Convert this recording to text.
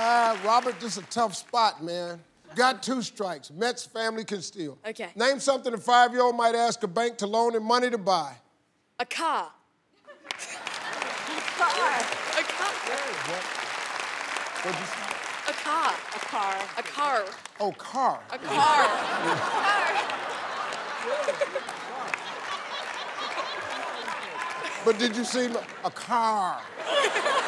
Ah, Robert, this is a tough spot, man. Got two strikes. Mets family can steal. Okay. Name something a five-year-old might ask a bank to loan him money to buy. A car. A Car. A car. What'd you say? A car. A car. A car. Oh, car. A car. But did you see a car?